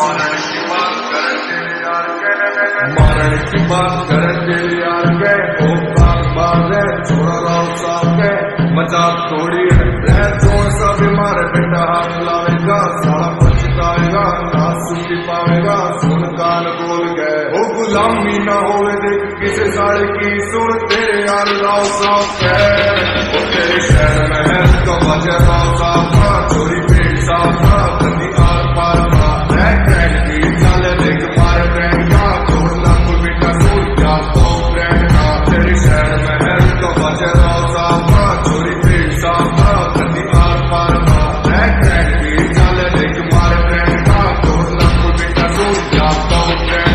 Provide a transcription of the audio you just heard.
मारण की बात कर तेरे यार के मारण की बात कर तेरे यार है छोड़ा राव साहब के। मज़ाक थोड़ी है रह सा बीमार बेटा हाथ लावेगा साला पछताएगा ना सुन पावेगा सुन कान बोल गए ओ गुलामी ना होवे देख किसे साले की सुन तेरे यार राव साहब है wonder.